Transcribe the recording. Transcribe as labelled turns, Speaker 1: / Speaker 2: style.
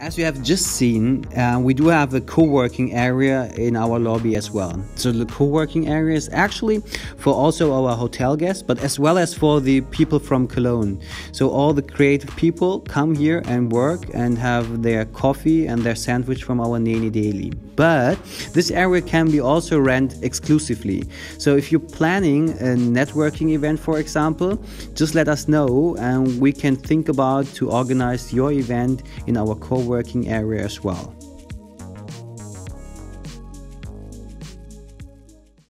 Speaker 1: As you have just seen, uh, we do have a co-working area in our lobby as well. So the co-working area is actually for also our hotel guests, but as well as for the people from Cologne. So all the creative people come here and work and have their coffee and their sandwich from our Neni Daily. But this area can be also rent exclusively. So if you're planning a networking event, for example, just let us know and we can think about to organize your event in our co-working area as well.